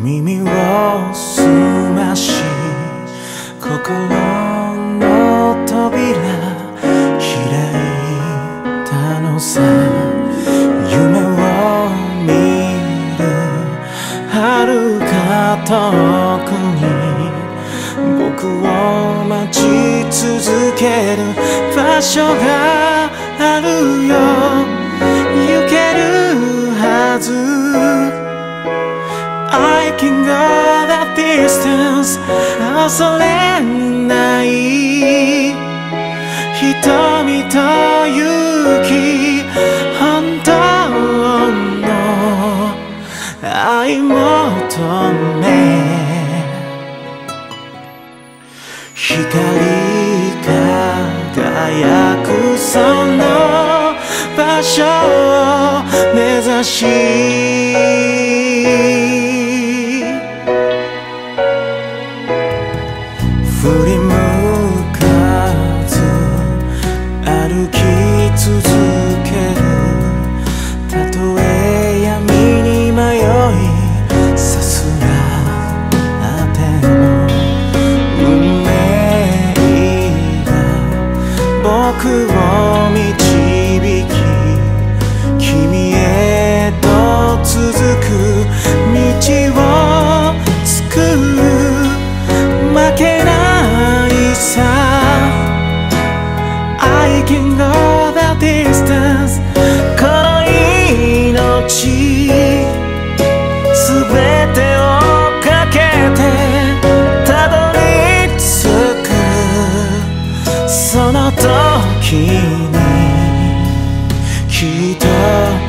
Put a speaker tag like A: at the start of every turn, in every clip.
A: 耳を澄まし心の扉開いたのさ夢を見る遥か遠くに僕を待ち続ける場所があるよ。行けるはず。all that distance 恐れない。瞳と勇気本当の愛求め。光輝くその場所を目指し。その時にきっ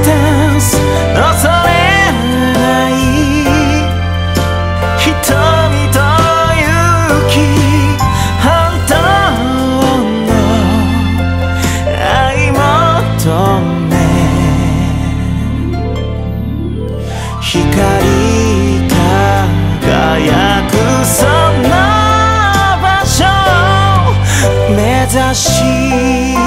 A: のそれない瞳と勇気本当の愛求め光輝くその場所目指し